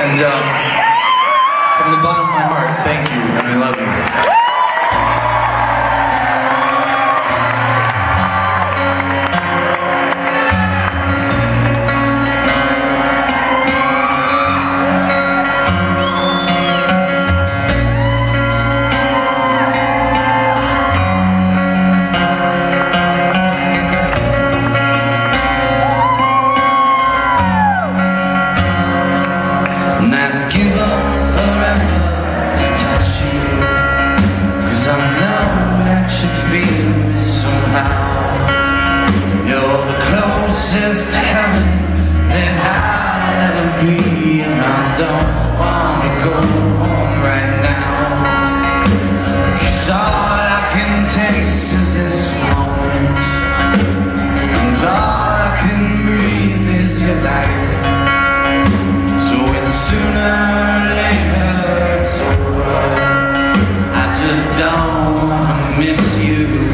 And um, from the bottom of my heart, thank you, and I love you. Closest to heaven that I'll ever be. And I don't wanna go home right now. Cause all I can taste is this moment. And all I can breathe is your life. So it's sooner or later it's over. I just don't wanna miss you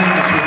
Sing this.